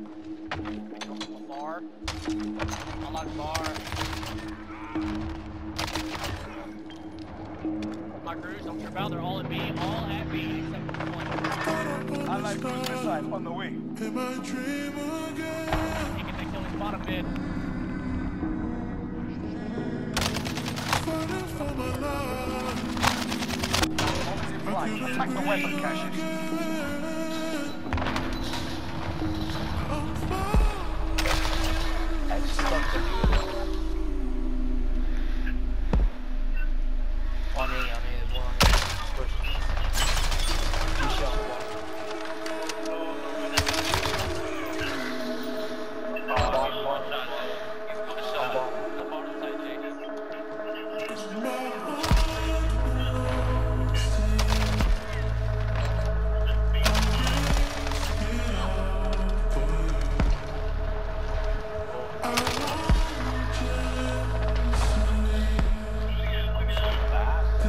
bar. Come from a bar. Unlock bar. My crews, don't trip out. They're all in B. All at B except for one. Allied cruise missile on the way. He can make killing spot a bit. Bombers in flight. Attack the weapon caches.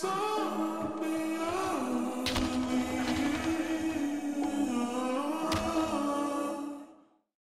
So.